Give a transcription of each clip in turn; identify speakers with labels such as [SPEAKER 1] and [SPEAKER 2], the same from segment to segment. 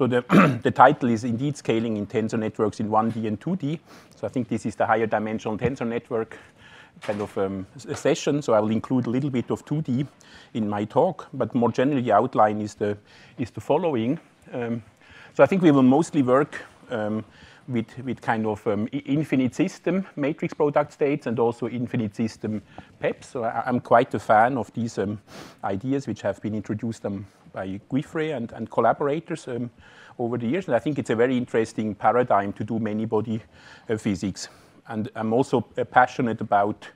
[SPEAKER 1] So the, the title is indeed scaling in tensor networks in 1D and 2D. So I think this is the higher dimensional tensor network kind of um, session. So I will include a little bit of 2D in my talk, but more generally the outline is the, is the following. Um, so I think we will mostly work um, with, with kind of um, infinite system matrix product states and also infinite system PEPs. So I, am quite a fan of these um, ideas which have been introduced um, by Guifre and, and collaborators um, over the years. And I think it's a very interesting paradigm to do many body uh, physics. And I'm also uh, passionate about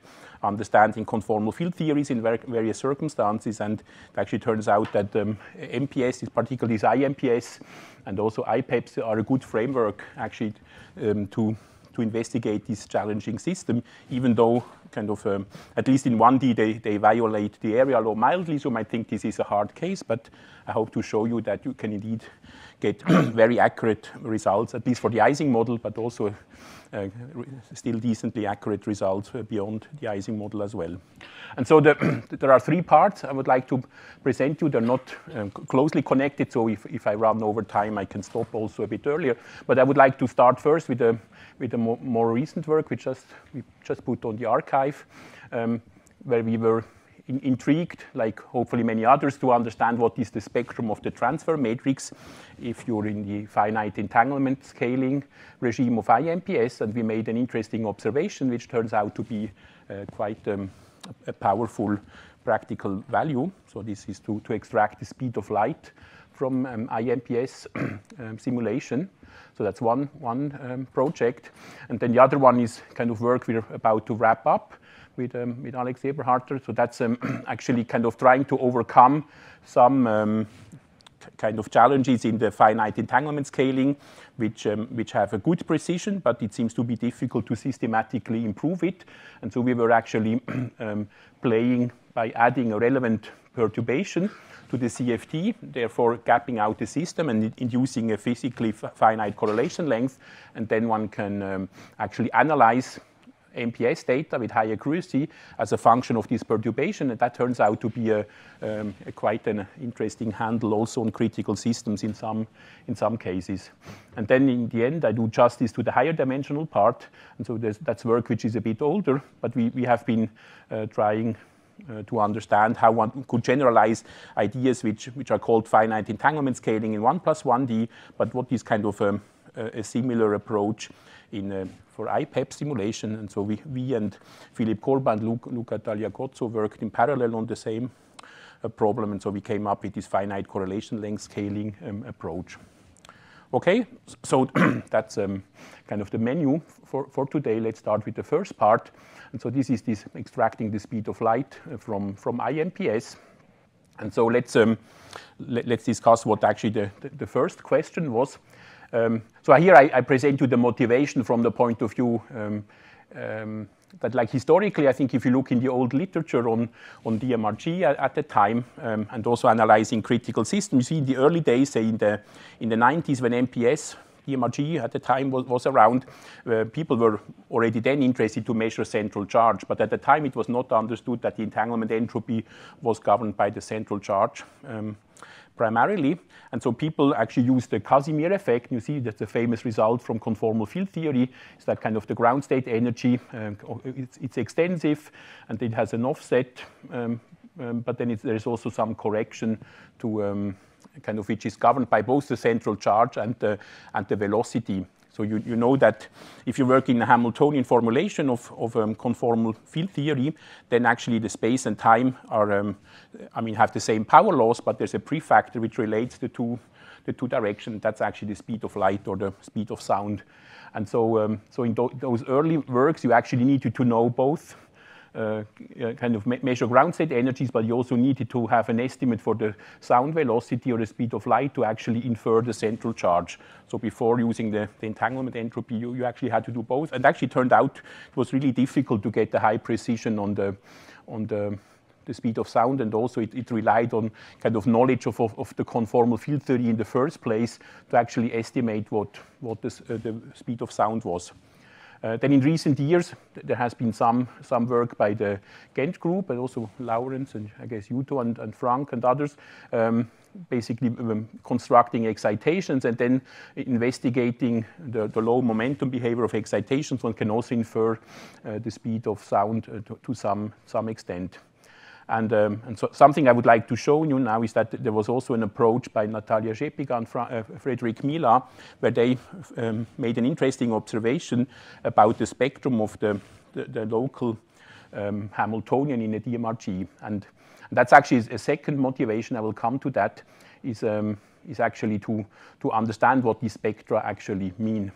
[SPEAKER 1] understanding conformal field theories in various circumstances. And it actually turns out that um, MPS, is particularly IMPS, and also IPEPs are a good framework actually um, to to investigate this challenging system, even though kind of, um, at least in 1D, they, they violate the area law mildly, so I might think this is a hard case, but I hope to show you that you can indeed get very accurate results, at least for the Ising model, but also uh, still decently accurate results uh, beyond the Ising model as well. And so the, there are three parts I would like to present you. They're not um, closely connected, so if, if I run over time, I can stop also a bit earlier. But I would like to start first with a, with a more, more recent work, which just, we just put on the arXiv, um, where we were in, intrigued, like hopefully many others, to understand what is the spectrum of the transfer matrix if you're in the finite entanglement scaling regime of IMPS. And we made an interesting observation, which turns out to be uh, quite um, a powerful practical value. So this is to, to extract the speed of light from um, IMPS um, simulation. So that's one, one um, project. And then the other one is kind of work we're about to wrap up with, um, with Alex Eberharter. So that's um, actually kind of trying to overcome some um, kind of challenges in the finite entanglement scaling, which, um, which have a good precision, but it seems to be difficult to systematically improve it. And so we were actually um, playing by adding a relevant perturbation to the CFT, therefore gapping out the system and inducing a physically finite correlation length. And then one can um, actually analyze MPS data with high accuracy as a function of this perturbation, and that turns out to be a, um, a quite an interesting handle also on critical systems in some, in some cases. And then in the end, I do justice to the higher dimensional part, and so that's work which is a bit older, but we, we have been uh, trying uh, to understand how one could generalize ideas which, which are called finite entanglement scaling in 1 plus 1D, but what is kind of um, a, a similar approach in, uh, for IPEP simulation. And so we, we and Philippe Corboz and Luca, Luca Tagliacozzo worked in parallel on the same uh, problem. And so we came up with this finite correlation length scaling um, approach. Okay, so that's um, kind of the menu for, for today. Let's start with the first part. And so this is this extracting the speed of light uh, from, from IMPS. And so let's, um, let, us discuss what actually the, the, the, first question was. Um, so here I, I, present you the motivation from the point of view um, um, that like historically, I think if you look in the old literature on, on DMRG at, at the time um, and also analyzing critical systems, you see in the early days, say in the, in the 90s when MPS DMRG at the time was, was around, uh, people were already then interested to measure central charge. But at the time, it was not understood that the entanglement entropy was governed by the central charge. Um, primarily. And so people actually use the Casimir effect. You see that's a famous result from conformal field theory. It's that kind of the ground state energy. Uh, it's, it's, extensive and it has an offset, um, um, but then there's also some correction to um, kind of which is governed by both the central charge and the, and the velocity. So you, you know that if you work in a Hamiltonian formulation of, of um, conformal field theory, then actually the space and time are, um, I mean, have the same power laws, but there's a prefactor which relates the two, the two directions. That's actually the speed of light or the speed of sound. And so, um, so in those early works, you actually needed to know both kind of me measure ground state energies, but you also needed to have an estimate for the sound velocity or the speed of light to actually infer the central charge. So before using the, the entanglement entropy, you, you actually had to do both. And actually turned out it was really difficult to get the high precision on the, on the, the speed of sound, and also it, it, relied on kind of knowledge of, of, of, the conformal field theory in the first place to actually estimate what, what this, uh, the speed of sound was. Uh, then in recent years, there has been some, some work by the Ghent group, but also Laurens and I guess Jutho and, and Frank and others, um, basically um, constructing excitations and then investigating the, the, low momentum behavior of excitations. One can also infer uh, the speed of sound uh, to, to, some, some extent. And, um, and so something I would like to show you now is that there was also an approach by Natalia Chepiga and Fra uh, Frederick Mila, where they um, made an interesting observation about the spectrum of the, the, the local um, Hamiltonian in a DMRG. And that's actually a second motivation, I will come to that, is, um, is actually to, to understand what these spectra actually mean.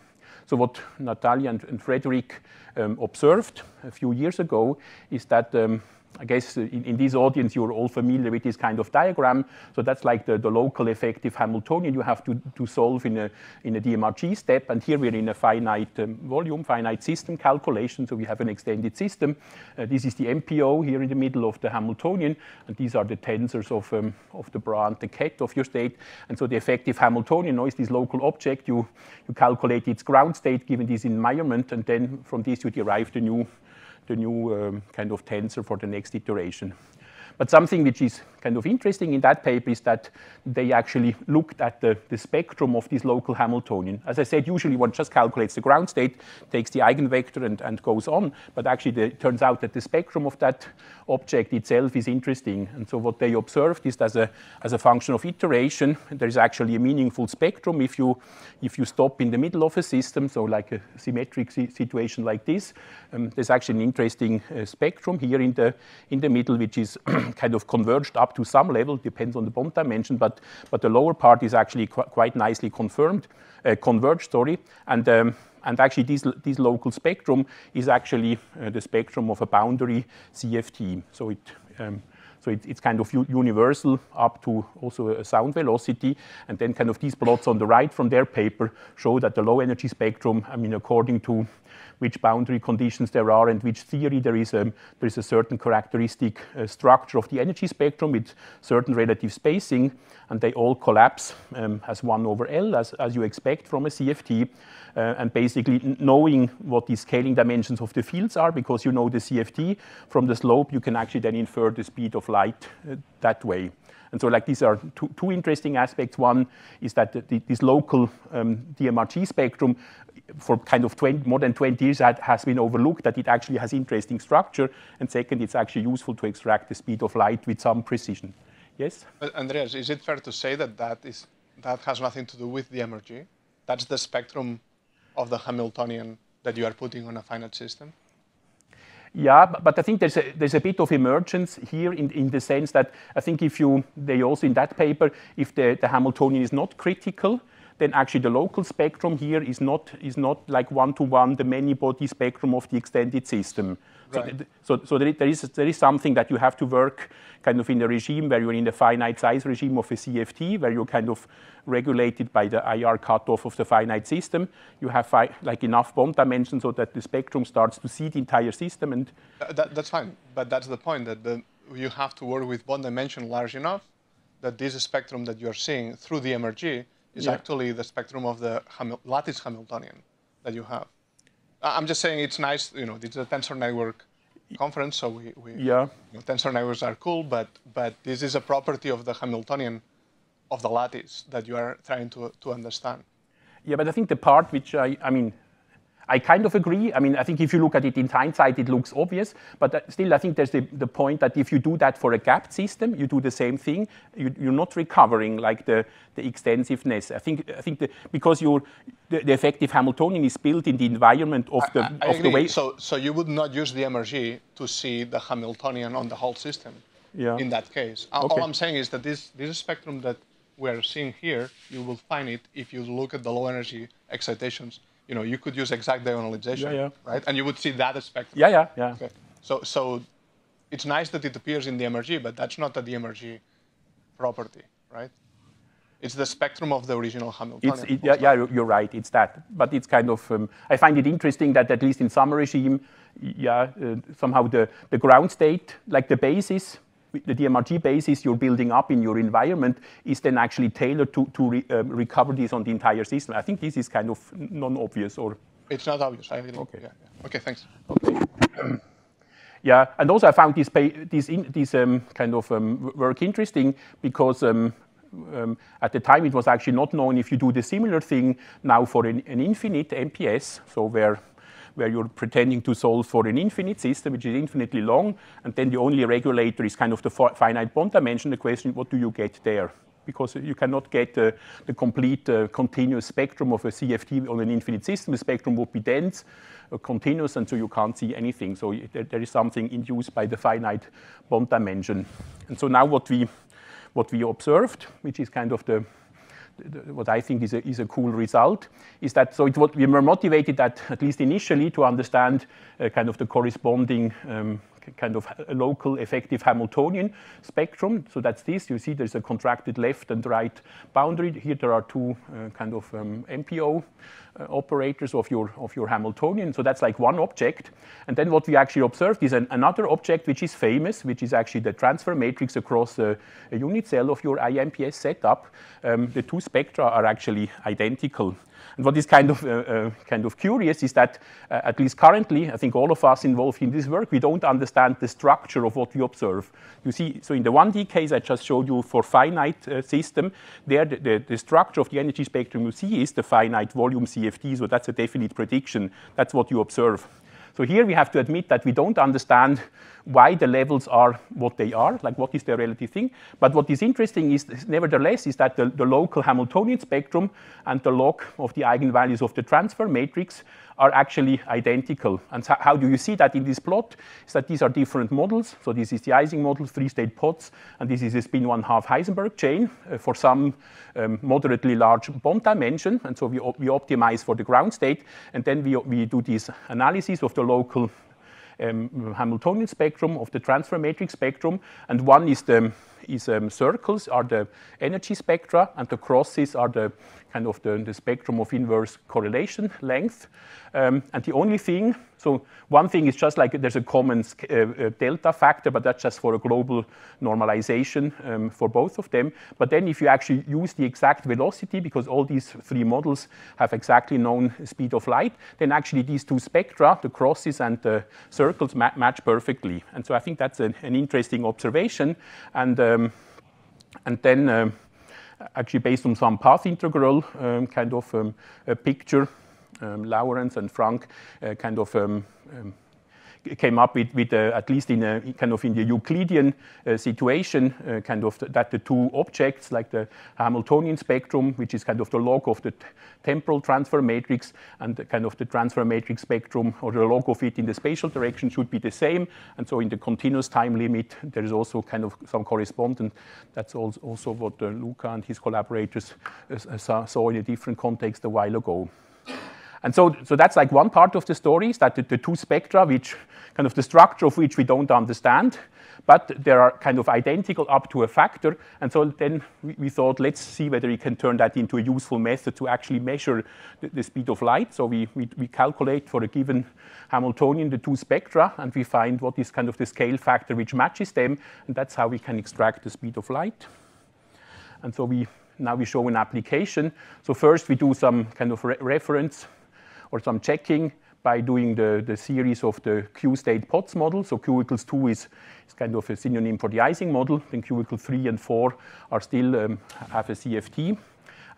[SPEAKER 1] So what Natalia and, and Frederick um, observed a few years ago is that um, I guess in, in, this audience you're all familiar with this kind of diagram. So that's like the, the local effective Hamiltonian you have to, to solve in a, in a DMRG step. And here we're in a finite um, volume, finite system calculation. So we have an extended system. Uh, this is the MPO here in the middle of the Hamiltonian. And these are the tensors of, um, of the bra and the ket of your state. And so the effective Hamiltonian is this local object. You, you calculate its ground state given this environment. And then from this you derive the new the new um, kind of tensor for the next iteration. But something which is kind of interesting in that paper is that they actually looked at the, the spectrum of this local Hamiltonian. As I said, usually one just calculates the ground state, takes the eigenvector and, and goes on, but actually the, it turns out that the spectrum of that object itself is interesting. And so what they observed is that as a, as a function of iteration, there is actually a meaningful spectrum if you, if you stop in the middle of a system, so like a symmetric si situation like this, um, there's actually an interesting uh, spectrum here in the, in the middle, which is kind of converged up to some level, depends on the bond dimension, but, but the lower part is actually qu quite nicely confirmed, uh, converged, sorry. And, um, and actually this, this local spectrum is actually uh, the spectrum of a boundary CFT. So it, um, so it, it's kind of universal up to also a sound velocity. And then kind of these plots on the right from their paper show that the low energy spectrum, I mean, according to which boundary conditions there are and which theory there is a, there is a certain characteristic uh, structure of the energy spectrum with certain relative spacing, and they all collapse um, as 1 over L, as, as you expect from a CFT. Uh, and basically knowing what the scaling dimensions of the fields are, because you know the CFT, from the slope you can actually then infer the speed of light uh, that way. And so like these are two, two interesting aspects. One is that the, this local um, DMRG spectrum for kind of 20, more than 20 years that has been overlooked that it actually has interesting structure. And second, it's actually useful to extract the speed of light with some precision. Yes?
[SPEAKER 2] But Andreas, is it fair to say that that, is, that has nothing to do with the MRG? That's the spectrum of the Hamiltonian that you are putting on a finite system?
[SPEAKER 1] Yeah, but I think there's a, there's a bit of emergence here in, in the sense that I think if you, they also in that paper, if the, the Hamiltonian is not critical, then actually the local spectrum here is not, is not like one-to-one -one the many-body spectrum of the extended system. Right. So, so, so there, is, there is something that you have to work kind of in a regime where you're in the finite size regime of a CFT, where you're kind of regulated by the IR cutoff of the finite system. You have like enough bond dimension so that the spectrum starts to see the entire system. And
[SPEAKER 2] that, that's fine, but that's the point that the, you have to work with bond dimension large enough that this spectrum that you're seeing through the MRG is yeah. actually the spectrum of the Hamil lattice Hamiltonian that you have. I'm just saying it's nice, you know, it's a tensor network conference, so we, we yeah. You know, tensor networks are cool, but, but this is a property of the Hamiltonian of the lattice that you are trying to, to understand.
[SPEAKER 1] Yeah, but I think the part which I, I mean, I kind of agree. I mean, I think if you look at it in hindsight, it looks obvious. But uh, still, I think there's the, the point that if you do that for a gapped system, you do the same thing. You, are not recovering like the, the extensiveness. I think, I think the, because you the, the, effective Hamiltonian is built in the environment of the,
[SPEAKER 2] I, I
[SPEAKER 1] of
[SPEAKER 2] agree. the way. So, so you would not use the MRG to see the Hamiltonian on the whole system yeah. in that case. Okay. All I'm saying is that this, this spectrum that we're seeing here, you will find it if you look at the low energy excitations you know, you could use exact diagonalization, yeah, yeah. right? And you would see that spectrum.
[SPEAKER 1] Yeah, yeah, yeah. Okay.
[SPEAKER 2] So, so it's nice that it appears in the MRG, but that's not a DMRG property, right? It's the spectrum of the original Hamiltonian.
[SPEAKER 1] It, yeah, yeah, you're right. It's that. But it's kind of, um, I find it interesting that at least in some regime, yeah, uh, somehow the, the ground state, like the basis, the DMRG basis you're building up in your environment is then actually tailored to, to re, um, recover this on the entire system. I think this is kind of non-obvious or
[SPEAKER 2] It's not obvious. I, okay. Yeah, yeah. Okay, thanks.
[SPEAKER 1] Okay. yeah, and also I found this, this, in, this um, kind of um, work interesting because um, um, at the time it was actually not known if you do the similar thing now for an, an infinite MPS, so where where you're pretending to solve for an infinite system, which is infinitely long, and then the only regulator is kind of the finite bond dimension. The question, what do you get there? Because you cannot get uh, the complete uh, continuous spectrum of a CFT on an infinite system. The spectrum would be dense, uh, continuous, and so you can't see anything. So there, there is something induced by the finite bond dimension. And so now what we what we observed, which is kind of the, the what I think is a, is a cool result, is that so it, what we were motivated at, at least initially to understand uh, kind of the corresponding um, kind of local effective Hamiltonian spectrum. So that's this. You see there's a contracted left and right boundary. Here there are two uh, kind of um, MPO uh, operators of your, of your Hamiltonian. So that's like one object. And then what we actually observed is an, another object which is famous, which is actually the transfer matrix across a, a unit cell of your IMPS setup. Um, the two spectra are actually identical. And what is kind of, uh, uh, kind of curious is that, uh, at least currently, I think all of us involved in this work, we don't understand the structure of what we observe. You see, so in the 1D case I just showed you for finite uh, system, there the, the, the, structure of the energy spectrum you see is the finite volume CFT, so that's a definite prediction. That's what you observe. So here we have to admit that we don't understand why the levels are what they are, like what is their relative thing. But what is interesting is, nevertheless, is that the, the local Hamiltonian spectrum and the log of the eigenvalues of the transfer matrix are actually identical. And so how do you see that in this plot? Is that these are different models. So this is the Ising model, three-state Potts, and this is a spin one-half Heisenberg chain uh, for some um, moderately large bond dimension. And so we, we optimize for the ground state, and then we, we do this analysis of the local um, Hamiltonian spectrum of the transfer matrix spectrum, and one is the is um, circles are the energy spectra, and the crosses are the kind of the, the spectrum of inverse correlation length. Um, and the only thing, so one thing is just like there's a common uh, uh, delta factor, but that's just for a global normalization um, for both of them. But then if you actually use the exact velocity, because all these three models have exactly known speed of light, then actually these two spectra, the crosses and the circles, ma match perfectly. And so I think that's an, an interesting observation. And, um, and then um, actually based on some path integral um, kind of um, a picture. Um, Laurens and Frank uh, kind of um, um, came up with, with uh, at least in a kind of in the Euclidean uh, situation, uh, kind of th that the two objects, like the Hamiltonian spectrum, which is kind of the log of the temporal transfer matrix, and the kind of the transfer matrix spectrum, or the log of it in the spatial direction, should be the same. And so, in the continuous time limit, there is also kind of some correspondence. That's also what uh, Luca and his collaborators uh, saw in a different context a while ago. And so, so that's like one part of the story is that the, the, two spectra, which kind of the structure of which we don't understand, but they are kind of identical up to a factor. And so then we, we thought, let's see whether we can turn that into a useful method to actually measure the, the speed of light. So we, we, we, calculate for a given Hamiltonian the two spectra, and we find what is kind of the scale factor which matches them, and that's how we can extract the speed of light. And so we now we show an application. So first we do some kind of re reference or some checking by doing the, the series of the Q-state Potts model. So Q equals 2 is, is kind of a synonym for the Ising model. Then Q equals 3 and 4 are still um, have a CFT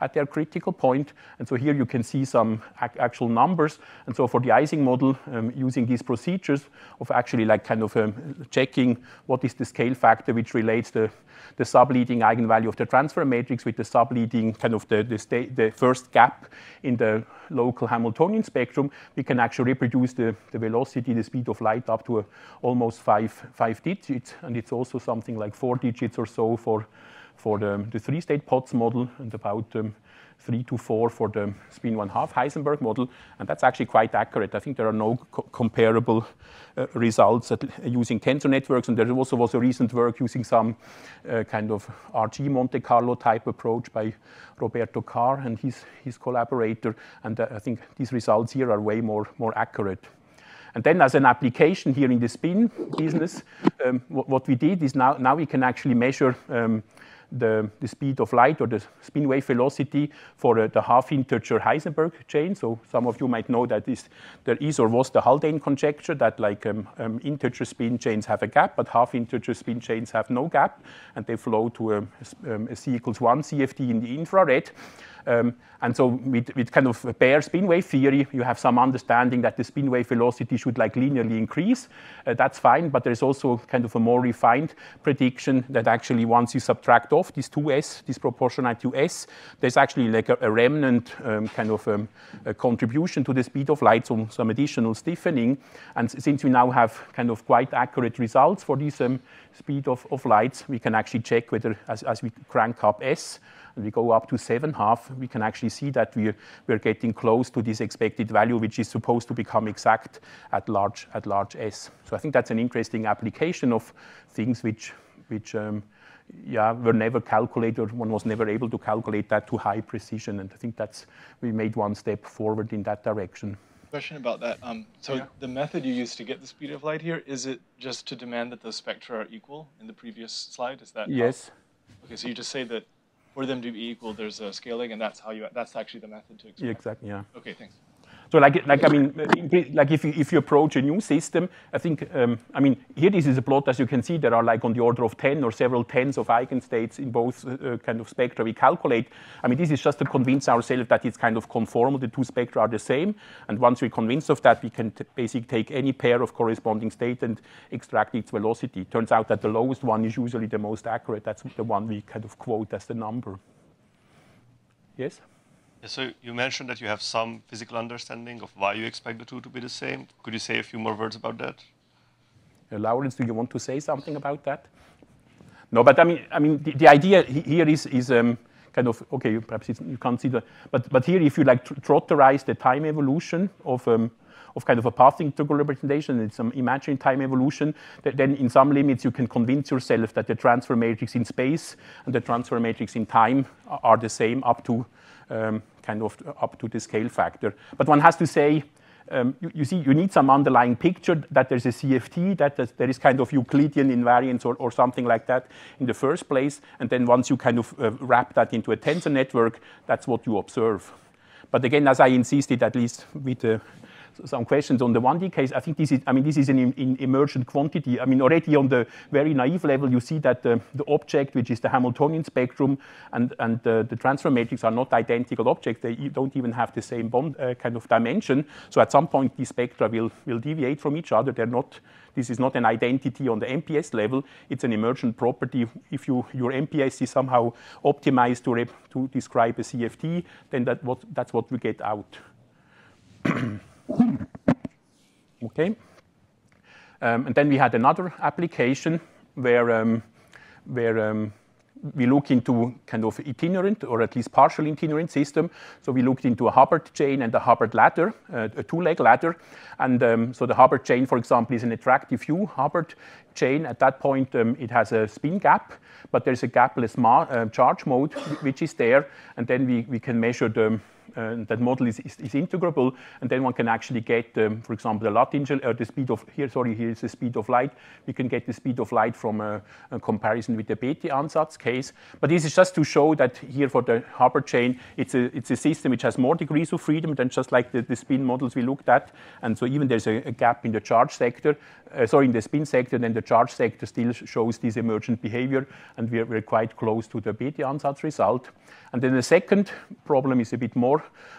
[SPEAKER 1] at their critical point. And so here you can see some ac actual numbers. And so for the Ising model, um, using these procedures of actually like kind of um, checking what is the scale factor which relates the, the subleading eigenvalue of the transfer matrix with the subleading kind of the, the, the first gap in the local Hamiltonian spectrum, we can actually reproduce the, the velocity, the speed of light up to almost five, five digits. And it's also something like four digits or so for for the, the three-state Potts model and about um, three to four for the spin one-half Heisenberg model, and that's actually quite accurate. I think there are no co comparable uh, results at, uh, using tensor networks, and there also was a recent work using some uh, kind of RG Monte Carlo type approach by Roberto Carr and his, his collaborator, and uh, I think these results here are way more, more accurate. And then as an application here in the spin business, um, what, what, we did is now, now we can actually measure um, the, the speed of light or the spin wave velocity for uh, the half integer Heisenberg chain. So some of you might know that there is or was the Haldane conjecture that like um, um, integer spin chains have a gap, but half integer spin chains have no gap, and they flow to a, um, a C equals 1 CFT in the infrared. Um, and so with, with, kind of bare spin wave theory, you have some understanding that the spin wave velocity should like linearly increase. Uh, that's fine, but there's also kind of a more refined prediction that actually once you subtract off these two s, disproportionate to s, there's actually like a, a remnant um, kind of um, contribution to the speed of light, so some additional stiffening. And since we now have kind of quite accurate results for this um, speed of, of lights, we can actually check whether as, as we crank up s, and we go up to seven half, we can actually see that we're, we're getting close to this expected value, which is supposed to become exact at large, at large S. So I think that's an interesting application of things which, which um, yeah, were never calculated. One was never able to calculate that to high precision. And I think that's, we made one step forward in that direction.
[SPEAKER 3] Question about that. Um, so
[SPEAKER 1] Yeah.
[SPEAKER 3] the method you use to get the speed of light here, is it just to demand that the spectra are equal in the previous slide? Is that how-
[SPEAKER 1] Yes.
[SPEAKER 3] Okay, so you just say that for them to be equal, there's a scaling, and that's how you. That's actually the method to explain.
[SPEAKER 1] Yeah, exactly. Yeah.
[SPEAKER 3] Okay, thanks.
[SPEAKER 1] So like, like I mean, like if you, if you approach a new system, I think, um, I mean, here this is a plot, as you can see, there are like on the order of 10 or several tens of eigenstates in both uh, kind of spectra we calculate. I mean, this is just to convince ourselves that it's kind of conformal, the two spectra are the same. And once we're convinced of that, we can basically take any pair of corresponding state and extract its velocity. Turns out that the lowest one is usually the most accurate. That's the one we kind of quote as the number. Yes?
[SPEAKER 4] So you mentioned that you have some physical understanding of why you expect the two to be the same. Could you say a few more words about that?
[SPEAKER 1] Uh, Laurens, do you want to say something about that? No, but I mean, I mean, the, the idea here is is um, kind of okay. Perhaps you can't see the, but but here, if you like tr- trotterize the time evolution of um, of kind of a path integral representation, it's some imaginary time evolution. th- then, in some limits, you can convince yourself that the transfer matrix in space and the transfer matrix in time are, are the same up to um, kind of up to the scale factor. But one has to say um, you, you, see, you need some underlying picture that there's a CFT, that there's- there is kind of Euclidean invariance or, or something like that in the first place. And then once you kind of uh, wrap that into a tensor network, that's what you observe. But again, as I insisted, at least with the some questions on the 1D case. I think this is, I mean, this is an in, in emergent quantity. I mean, already on the very naive level, you see that the, the object, which is the Hamiltonian spectrum, and, and the, the transfer matrix are not identical objects. They don't even have the same bond uh, kind of dimension. So at some point, these spectra will, will deviate from each other. They're not, this is not an identity on the MPS level. It's an emergent property. If you, your MPS is somehow optimized to, to describe a CFT, then that what, that's what we get out. Okay. Um, and then we had another application where, um, where um, we look into kind of itinerant or at least partial itinerant system. So we looked into a Hubbard chain and a Hubbard ladder, uh, a two-leg ladder. And um, so the Hubbard chain, for example, is an attractive U Hubbard chain. At that point, um, it has a spin gap, but there's a gapless uh, charge mode which is there. And then we, we can measure the, uh, that model is, is, is integrable, and then one can actually get, um, for example, the Luttinger, uh, the speed of here. Sorry, here is the speed of light. We can get the speed of light from a, a comparison with the Bethe ansatz case. But this is just to show that here for the Hubbard chain, it's a it's a system which has more degrees of freedom than just like the, the spin models we looked at. And so even there's a, a gap in the charge sector, uh, sorry, in the spin sector, then the charge sector still shows this emergent behavior, and we're, we're quite close to the Bethe ansatz result. And then the second problem is a bit more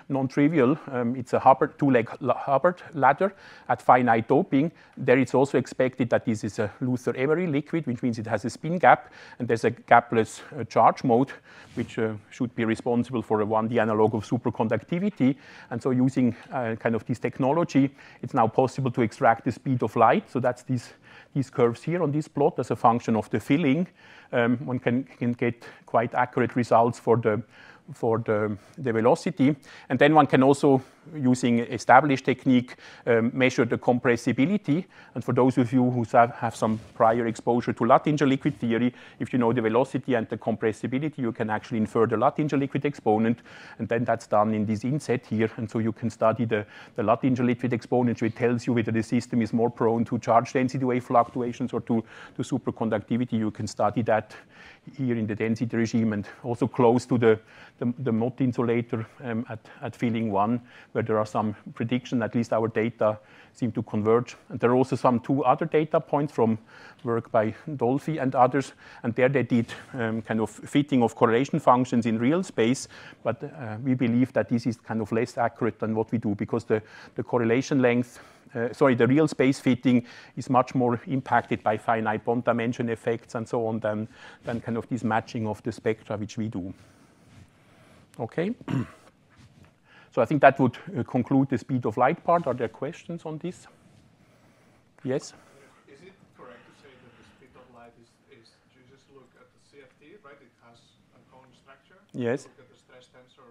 [SPEAKER 1] non-trivial. Um, it's a Hubbard two-leg Hubbard ladder at finite doping. There it's also expected that this is a Luther-Emery liquid, which means it has a spin gap, and there's a gapless uh, charge mode, which uh, should be responsible for a 1D analog of superconductivity. And so using uh, kind of this technology, it's now possible to extract the speed of light. So that's these, these curves here on this plot as a function of the filling. Um, one can, can get quite accurate results for the for the, the velocity. And then one can also using established technique, um, measure the compressibility. And for those of you who have, some prior exposure to Luttinger liquid theory, if you know the velocity and the compressibility, you can actually infer the Luttinger liquid exponent. And then that's done in this inset here. And so you can study the, the liquid exponent, which tells you whether the system is more prone to charge density wave fluctuations or to, to superconductivity. You can study that here in the density regime and also close to the, the, the Mott insulator um, at, at filling one, where there are some prediction, at least our data seem to converge. And there are also some two other data points from work by Dolfi and others, and there they did um, kind of fitting of correlation functions in real space, but uh, we believe that this is kind of less accurate than what we do because the, the correlation length uh, sorry, the real space fitting is much more impacted by finite bond dimension effects and so on than, than kind of this matching of the spectra which we do. Okay. so I think that would uh, conclude the speed of light part. Are there questions on this? Yes?
[SPEAKER 2] Is it correct to say that the speed of light is, is you just look at the CFT, right? It has a cone structure.
[SPEAKER 1] Yes.
[SPEAKER 2] Look at the stress tensor,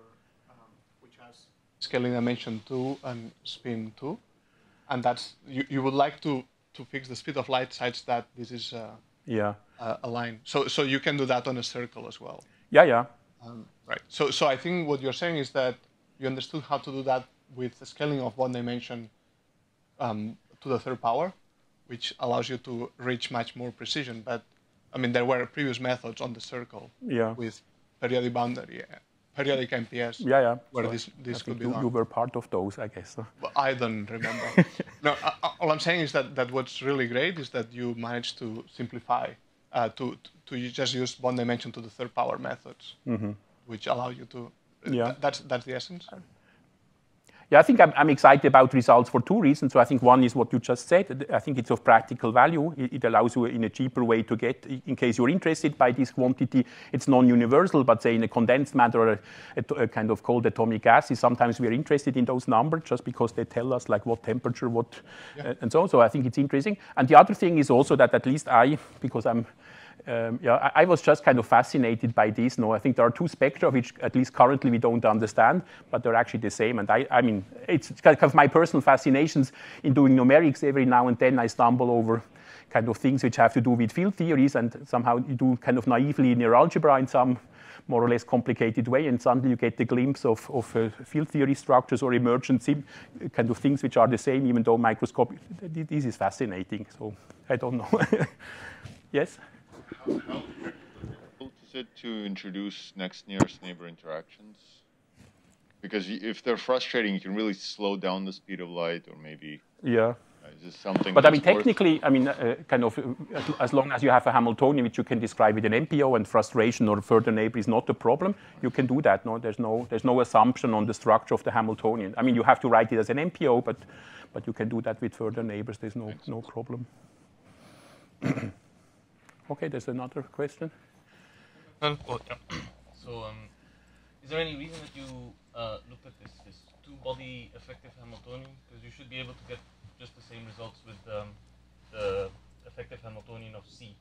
[SPEAKER 2] um, which has scaling dimension 2 and spin 2 and that's you, you would like to to fix the speed of light such that this is uh,
[SPEAKER 1] yeah
[SPEAKER 2] uh, a line. So so you can do that on a circle as well.
[SPEAKER 1] Yeah, yeah.
[SPEAKER 2] Um, right. So so I think what you're saying is that you understood how to do that with the scaling of one dimension um, to the third power, which allows you to reach much more precision. But I mean, there were previous methods on the circle
[SPEAKER 1] yeah.
[SPEAKER 2] with periodic boundary periodic MPS.
[SPEAKER 1] Yeah, yeah.
[SPEAKER 2] Where so this, this could be
[SPEAKER 1] you,
[SPEAKER 2] done.
[SPEAKER 1] You were part of those, I guess.
[SPEAKER 2] Well, I don't remember. no, I, all I'm saying is that, that what's really great is that you managed to simplify, uh, to, to just use one dimension to the third power methods,
[SPEAKER 1] mm-hmm.
[SPEAKER 2] which allow you to.
[SPEAKER 1] Yeah.
[SPEAKER 2] Th- that's, that's the essence.
[SPEAKER 1] Yeah, I think I'm, I'm, excited about results for two reasons. So I think one is what you just said. I think it's of practical value. It, it, allows you in a cheaper way to get, in case you're interested by this quantity, it's non-universal, but say in a condensed matter or a, a, kind of cold atomic gases, sometimes we're interested in those numbers just because they tell us like what temperature, what, yeah. uh, and so on. So I think it's interesting. And the other thing is also that at least I, because I'm um, yeah, I, I, was just kind of fascinated by these. No, I think there are two spectra which, at least currently, we don't understand, but they're actually the same. And I, I mean, it's kind of my personal fascinations in doing numerics. Every now and then, I stumble over kind of things which have to do with field theories, and somehow you do kind of naively linear algebra in some more or less complicated way, and suddenly you get the glimpse of, of uh, field theory structures or emergent kind of things which are the same, even though microscopic. This is fascinating. So I don't know. yes.
[SPEAKER 5] How, how difficult is it to introduce next nearest neighbor interactions? Because if they're frustrating, you can really slow down the speed of light, or maybe
[SPEAKER 1] yeah.
[SPEAKER 5] Is this something?
[SPEAKER 1] But I mean, technically, I mean, uh, kind of, uh, as long as you have a Hamiltonian which you can describe with an MPO, and frustration or further neighbor is not a problem, you can do that. No, there's no, there's no assumption on the structure of the Hamiltonian. I mean, you have to write it as an MPO, but, but you can do that with further neighbors. There's no, no problem. Okay, there's another question.
[SPEAKER 6] Oh, yeah. So, um, is there any reason that you uh, looked at this, this two-body effective Hamiltonian? Because you should be able to get just the same results with um, the effective Hamiltonian of C,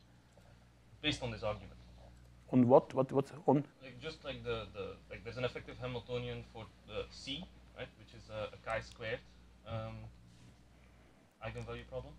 [SPEAKER 6] based on this argument.
[SPEAKER 1] On what? What? What? On?
[SPEAKER 6] Like just like the, the like, there's an effective Hamiltonian for the C, right, which is a, a chi-squared um, eigenvalue problem.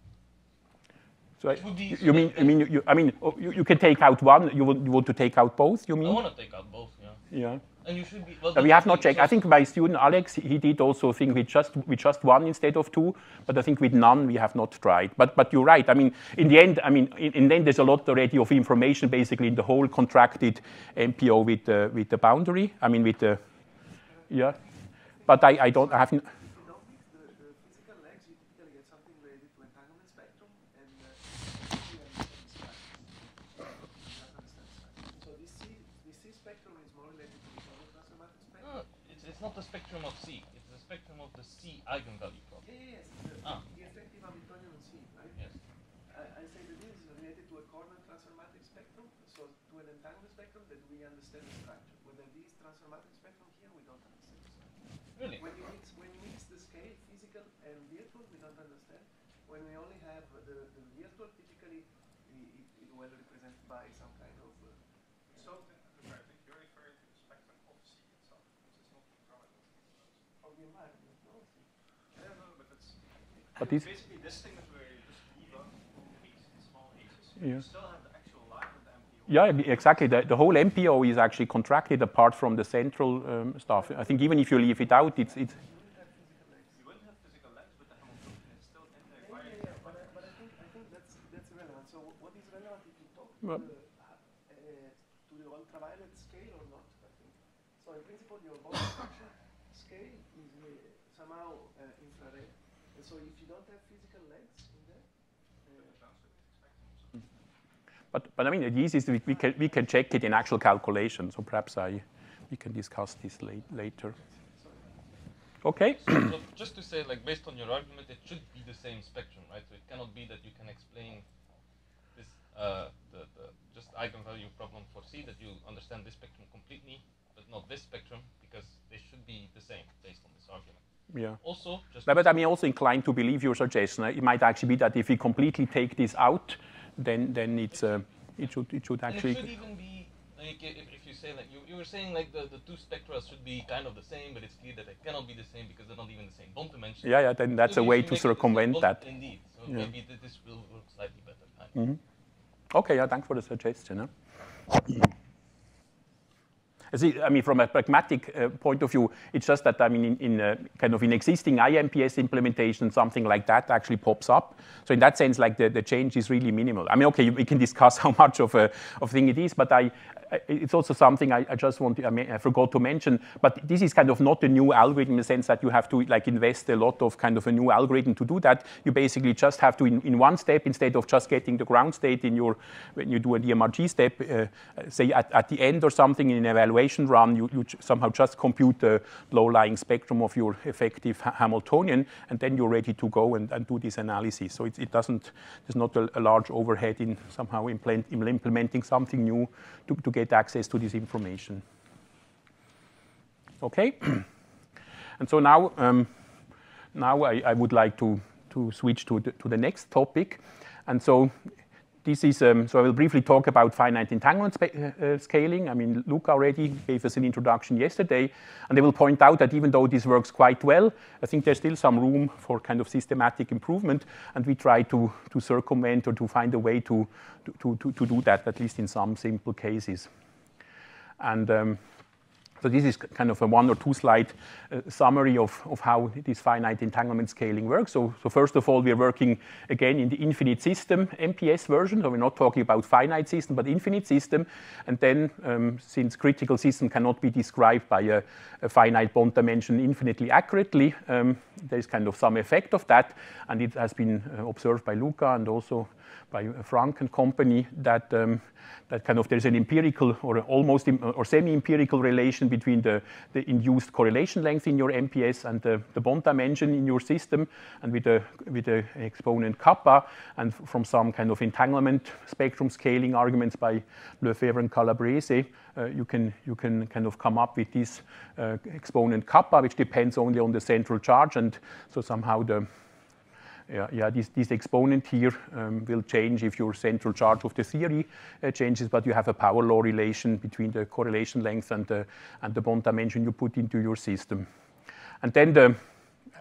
[SPEAKER 1] So I, you mean, I mean, you, I mean, oh, you, you can take out one. You want, you want to take out both? You mean? I
[SPEAKER 6] want to take out both. Yeah.
[SPEAKER 1] Yeah.
[SPEAKER 6] And you should be. Well,
[SPEAKER 1] we have not checked. I think my student Alex, he did also think with just with just one instead of two, but I think with none we have not tried. But but you're right. I mean, in the end, I mean, in, in the end, there's a lot already of information basically in the whole contracted MPO with the with the boundary. I mean, with the yeah. But I I don't I haven't.
[SPEAKER 6] not the spectrum of C, it's the spectrum of the C eigenvalue problem.
[SPEAKER 7] Yeah, yes, the, ah. the effective Hamiltonian on C, right?
[SPEAKER 6] Yes.
[SPEAKER 7] I, I say that this is related to a corner transfer matrix spectrum, so to an entangled spectrum that we understand the structure. Whether this transfer matrix spectrum here, we don't understand the structure.
[SPEAKER 6] Really?
[SPEAKER 7] When you mix, when you mix the scale, physical and virtual, we don't understand. When we only have the, the virtual, typically it, it, well represented by some kind of uh,
[SPEAKER 2] so you're referring to the spectrum of C itself, because it's not
[SPEAKER 7] of the environment. No?
[SPEAKER 1] But this,
[SPEAKER 8] Basically, this thing is where you just leave out h's small h's.
[SPEAKER 1] Yeah.
[SPEAKER 8] You still have the actual line with the MPO.
[SPEAKER 1] yeah, exactly. The, the whole MPO is actually contracted apart from the central um, stuff. I think even if you leave it out, it's, it's
[SPEAKER 8] You wouldn't have physical legs with the Hamiltonian. It's still in there.
[SPEAKER 7] Yeah, yeah, yeah, but, but I think I think that's that's relevant. So what is relevant if you talk to
[SPEAKER 1] Well-
[SPEAKER 7] the uh, to the ultraviolet scale or not? I think so. In principle, your body structure scale is uh, somehow uh, infrared, and so if you don't have physical legs in there, uh,
[SPEAKER 1] But, but I mean, the easiest we, we, can, we can check it in actual calculation. So perhaps I, we can discuss this late, later. Okay.
[SPEAKER 6] so just to say, like based on your argument, it should be the same spectrum, right? So it cannot be that you can explain this uh, the, the just eigenvalue problem for C that you understand this spectrum completely, but not this spectrum because they should be the same based on this argument.
[SPEAKER 1] yeah.
[SPEAKER 6] Also, just
[SPEAKER 1] But, but I'm also inclined to believe your suggestion. It might actually be that if we completely take this out, then, then it's, uh, it, should, it should
[SPEAKER 6] and it
[SPEAKER 1] actually.
[SPEAKER 6] should even be like if, if you say like you, you were saying like the, the two spectra should be kind of the same, but it's clear that they cannot be the same because they're not even the same bond dimension.
[SPEAKER 1] Yeah, yeah, then that's
[SPEAKER 6] So
[SPEAKER 1] a way to
[SPEAKER 6] make it the same
[SPEAKER 1] circumvent that.
[SPEAKER 6] Indeed. So
[SPEAKER 1] Yeah.
[SPEAKER 6] maybe th- this will work slightly better. Kind of.
[SPEAKER 1] Okay, yeah, thanks for the suggestion. Huh? I mean, from a pragmatic uh, point of view, it's just that, I mean, in, in uh, kind of in existing IMPS implementation, something like that actually pops up. So in that sense, like the, the change is really minimal. I mean, okay, we can discuss how much of a of thing it is, but I it's also something I, I just want to, I, I forgot to mention. But this is kind of not a new algorithm in the sense that you have to like invest a lot of kind of a new algorithm to do that. You basically just have to, in, in one step, instead of just getting the ground state in your, when you do a DMRG step, uh, say at, at the end or something in an evaluation run, you, you somehow just compute the low-lying spectrum of your effective Ha- Hamiltonian, and then you're ready to go and, and do this analysis. So it, it doesn't, there's not a, a large overhead in somehow implement, implementing something new to, to get access to this information. Okay? and so now, um, now I, I would like to, to switch to the, to the next topic. And so this is, um, so I will briefly talk about finite entanglement uh, uh, scaling. I mean, Luca already gave us an introduction yesterday, and they will point out that even though this works quite well, I think there's still some room for kind of systematic improvement, and we try to, to circumvent or to find a way to, to, to, to do that, at least in some simple cases. And um, so this is kind of a one or two slide uh, summary of, of how this finite entanglement scaling works. So, so first of all, we're working again in the infinite system MPS version. So we're not talking about finite system, but infinite system. And then um, since critical system cannot be described by a, a finite bond dimension infinitely accurately, um, there's kind of some effect of that. And it has been uh, observed by Luca and also by Frank and company that um, that kind of there's an empirical or almost or semi-empirical relation between the, the induced correlation length in your MPS and the, the bond dimension in your system, and with the with the exponent kappa, and from some kind of entanglement spectrum scaling arguments by Lefevre and Calabrese, uh, you can you can kind of come up with this uh, exponent kappa, which depends only on the central charge, and so somehow the yeah, yeah this, this exponent here um, will change if your central charge of the theory uh, changes, but you have a power law relation between the correlation length and the, and the bond dimension you put into your system. And then the,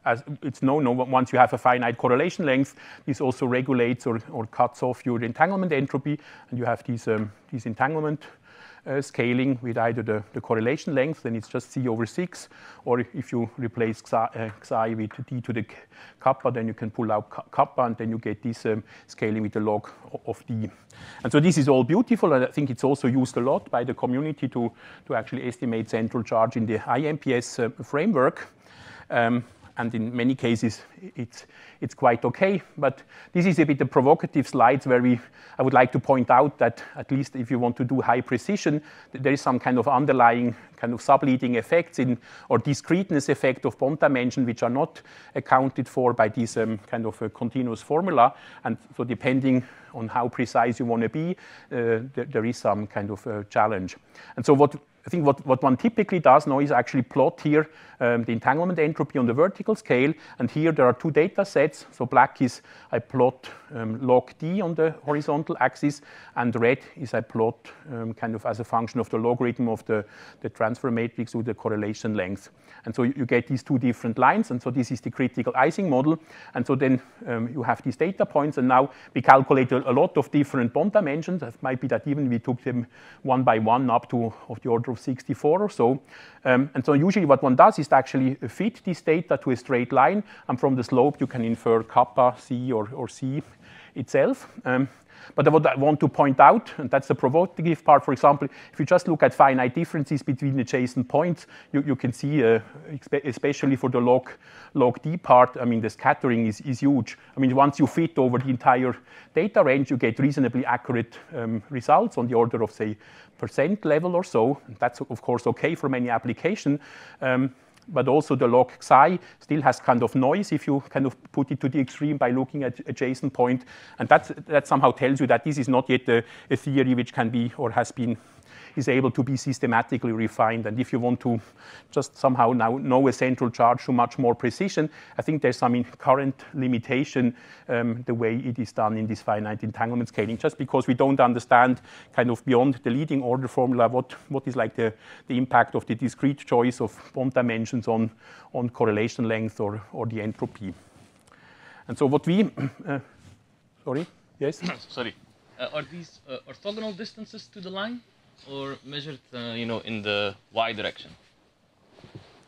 [SPEAKER 1] as it's known, no, once you have a finite correlation length, this also regulates or, or cuts off your entanglement entropy, and you have these, um, these entanglement scaling with either the, the correlation length, then it's just C over 6, or if you replace xi, uh, xi with d to the kappa, then you can pull out ka- kappa, and then you get this um, scaling with the log of d. And so this is all beautiful, and I think it's also used a lot by the community to, to actually estimate central charge in the IMPS uh, framework. Um, and in many cases, it's, it's quite okay. But this is a bit of provocative slides where we, I would like to point out that at least if you want to do high precision, there is some kind of underlying kind of subleading effects in, or discreteness effect of bond dimension, which are not accounted for by this um, kind of a continuous formula. And so depending on how precise you want to be, uh, there, there is some kind of uh, challenge. And so what I think what, what one typically does now is actually plot here um, the entanglement entropy on the vertical scale. And here there are two data sets. So black is I plot um, log d on the horizontal axis, and red is I plot um, kind of as a function of the logarithm of the, the transfer matrix with the correlation length. And so you, you, get these two different lines. And so this is the critical Ising model. And so then um, you have these data points. And now we calculate a, a lot of different bond dimensions. It might be that even we took them one by one up to of the order of 64 or so. Um, and so usually what one does is actually fit this data to a straight line. And from the slope, you can infer kappa, c, or, or c itself. Um, but what I want to point out, and that's the provocative part, for example, if you just look at finite differences between adjacent points, you, you can see, uh, especially for the log, log d part, I mean, the scattering is, is huge. I mean, once you fit over the entire data range, you get reasonably accurate um, results on the order of, say, percent level or so. That's, of course, okay for many applications. Um, but also the log xi still has kind of noise if you kind of put it to the extreme by looking at adjacent point. And that, that somehow tells you that this is not yet a, a theory which can be or has been is able to be systematically refined. And if you want to just somehow now know a central charge to much more precision, I think there's some current limitation um, the way it is done in this finite entanglement scaling, just because we don't understand kind of beyond the leading order formula what, what is like the, the impact of the discrete choice of bond dimensions on, on correlation length or, or the entropy. And so what we, uh, sorry, yes?
[SPEAKER 6] sorry. Uh, are these uh, orthogonal distances to the line? Or measured, uh, you know, in the y direction?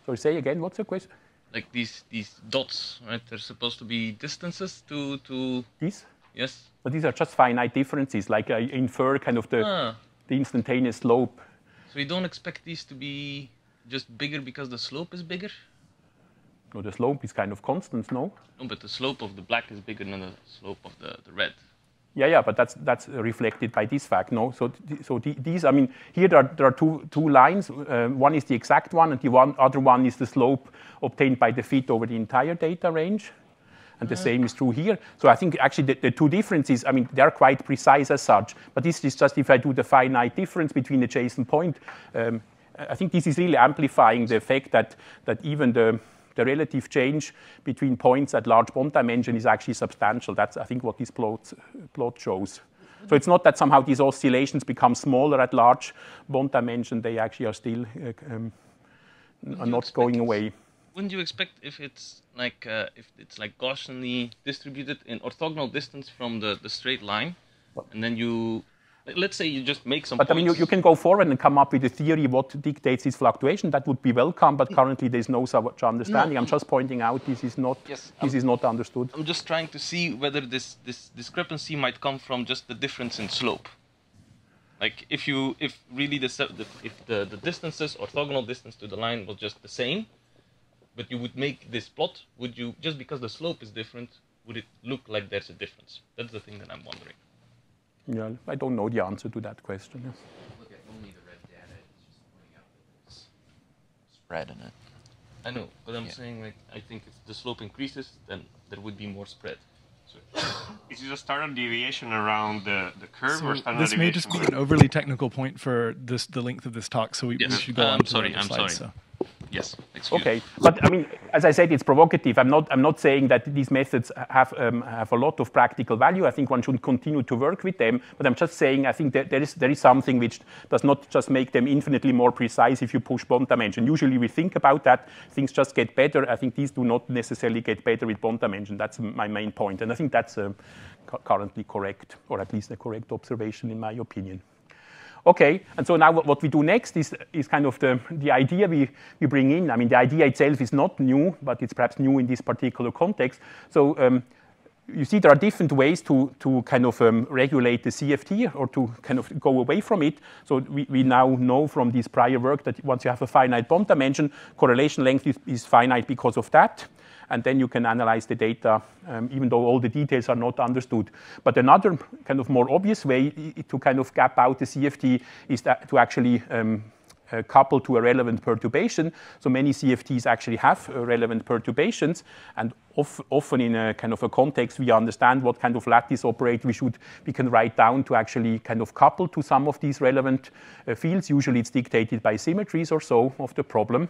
[SPEAKER 1] Sorry, say again. What's the question?
[SPEAKER 6] Like these these dots, right? They're supposed to be distances to to
[SPEAKER 1] these.
[SPEAKER 6] Yes.
[SPEAKER 1] But these are just finite differences. Like I infer kind of the ah. the instantaneous slope.
[SPEAKER 6] So you don't expect these to be just bigger because the slope is bigger.
[SPEAKER 1] No, the slope is kind of constant, no?
[SPEAKER 6] No, but the slope of the black is bigger than the slope of the, the red.
[SPEAKER 1] Yeah, yeah, but that's that's reflected by this fact, no? So, so the, these, I mean, here there are, there are two two lines. Uh, one is the exact one, and the one other one is the slope obtained by the fit over the entire data range. And the same is true here. So I think actually the, the, two differences, I mean, they're quite precise as such. But this is just if I do the finite difference between adjacent point. Um, I think this is really amplifying the effect that that even the the relative change between points at large bond dimension is actually substantial. That's, I think, what this plot, plot shows. So it's not that somehow these oscillations become smaller at large bond dimension. They actually are still uh, um, are not going away.
[SPEAKER 6] Wouldn't you expect if it's like uh, if it's like Gaussianly distributed in orthogonal distance from the, the straight line, and then you Let's say you just make some.
[SPEAKER 1] But
[SPEAKER 6] points.
[SPEAKER 1] I mean, you, you, can go forward and come up with a theory what dictates this fluctuation. That would be welcome. But currently, there's no such understanding. No. I'm just pointing out this is not yes, this I'm, is not understood.
[SPEAKER 6] I'm just trying to see whether this this discrepancy might come from just the difference in slope. Like if you if really the, the if the, the distances orthogonal distance to the line was just the same, but you would make this plot, would you just because the slope is different, would it look like there's a difference? That's the thing that I'm wondering.
[SPEAKER 1] Yeah, I don't know the answer to that question. Yes.
[SPEAKER 9] Look at only the red data. It's just pointing out that there's spread in it.
[SPEAKER 6] I know, but I'm yeah. saying like I think if the slope increases, then there would be more spread.
[SPEAKER 4] Is it a standard deviation around the, the curve
[SPEAKER 10] so
[SPEAKER 4] or standard deviation.
[SPEAKER 10] this may just be an overly technical point for this the length of this talk, so we,
[SPEAKER 6] yes.
[SPEAKER 10] we should go
[SPEAKER 6] um,
[SPEAKER 10] on to
[SPEAKER 6] sorry,
[SPEAKER 10] the
[SPEAKER 6] I'm
[SPEAKER 10] slides,
[SPEAKER 6] sorry.
[SPEAKER 10] So.
[SPEAKER 6] Yes.
[SPEAKER 1] Okay, but I mean, as I said, it's provocative. I'm not. I'm not saying that these methods have um, have a lot of practical value. I think one should continue to work with them. But I'm just saying, I think that there is there is something which does not just make them infinitely more precise if you push bond dimension. Usually we think about that. Things just get better. I think these do not necessarily get better with bond dimension. That's my main point, and I think that's uh, currently correct, or at least a correct observation in my opinion. Okay, and so now what we do next is, is kind of the, the idea we, we bring in. I mean, the idea itself is not new, but it's perhaps new in this particular context. So um, you see there are different ways to, to kind of um, regulate the CFT or to kind of go away from it. So we, we now know from this prior work that once you have a finite bond dimension, correlation length is, is finite because of that and then you can analyze the data, um, even though all the details are not understood. But another kind of more obvious way to kind of gap out the CFT is to actually um, uh, couple to a relevant perturbation. So many CFTs actually have uh, relevant perturbations, and of, often in a kind of a context we understand what kind of lattice operator we should we can write down to actually kind of couple to some of these relevant uh, fields. Usually it's dictated by symmetries or so of the problem.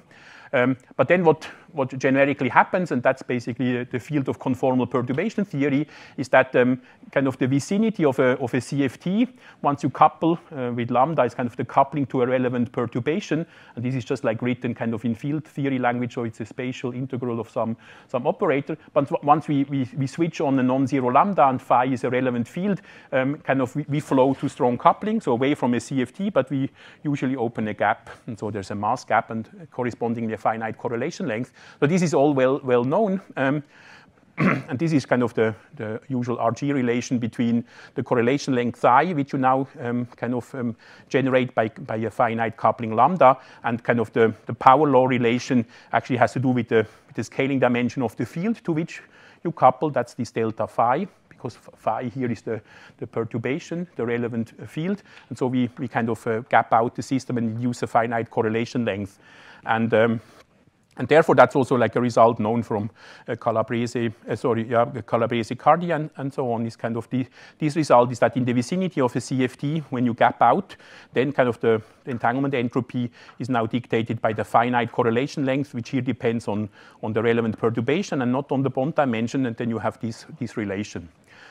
[SPEAKER 1] Um, but then what, what generically happens, and that's basically the field of conformal perturbation theory, is that um, kind of the vicinity of a, of a CFT, once you couple uh, with lambda, is kind of the coupling to a relevant perturbation. And this is just like written kind of in field theory language, so it's a spatial integral of some, some operator. But once we, we, we switch on a non-zero lambda and phi is a relevant field, um, kind of we, we flow to strong coupling, so away from a CFT, but we usually open a gap. And so there's a mass gap and correspondingly a finite correlation length. So this is all well, well known. Um, and this is kind of the, the, usual RG relation between the correlation length i, which you now um, kind of um, generate by, by a finite coupling lambda, and kind of the, the power law relation actually has to do with the, with the scaling dimension of the field to which you couple. That's this delta phi, because phi here is the, the perturbation, the relevant field. And so we, we kind of uh, gap out the system and use a finite correlation length. And um, and therefore, that's also like a result known from uh, Calabrese, uh, sorry, yeah, Calabrese Cardy and, and so on. Is kind of the, this result is that in the vicinity of a CFT, when you gap out, then kind of the, entanglement entropy is now dictated by the finite correlation length, which here depends on, on the relevant perturbation and not on the bond dimension, and then you have this, this relation.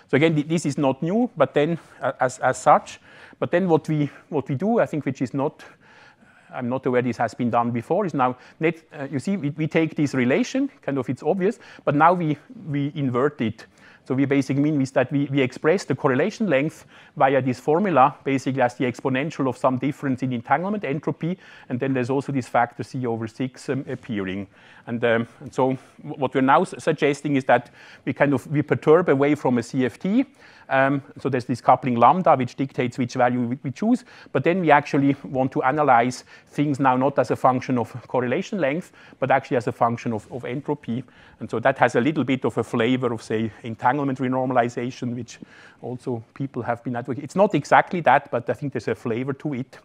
[SPEAKER 1] So again, this is not new, but then as, as such, but then what we, what we do, I think, which is not I'm not aware this has been done before, is now, net, uh, you see, we, we, take this relation, kind of it's obvious, but now we, we invert it. So we basically mean is that we, we express the correlation length via this formula, basically as the exponential of some difference in entanglement entropy, and then there's also this factor C over 6 um, appearing. And, um, and, so what we're now suggesting is that we kind of, we perturb away from a CFT, um, so there's this coupling lambda, which dictates which value we, choose. But then we actually want to analyze things now not as a function of correlation length, but actually as a function of, of entropy. And so that has a little bit of a flavor of, say, entanglement renormalization, which also people have been advocating. It's not exactly that, but I think there's a flavor to it.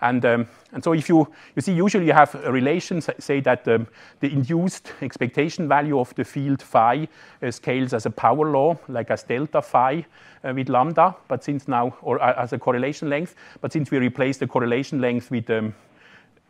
[SPEAKER 1] And, um, and so if you, you see, usually you have a relation, say that um, the induced expectation value of the field phi uh, scales as a power law, like as delta phi uh, with lambda, but since now, or as a correlation length, but since we replace the correlation length with, um,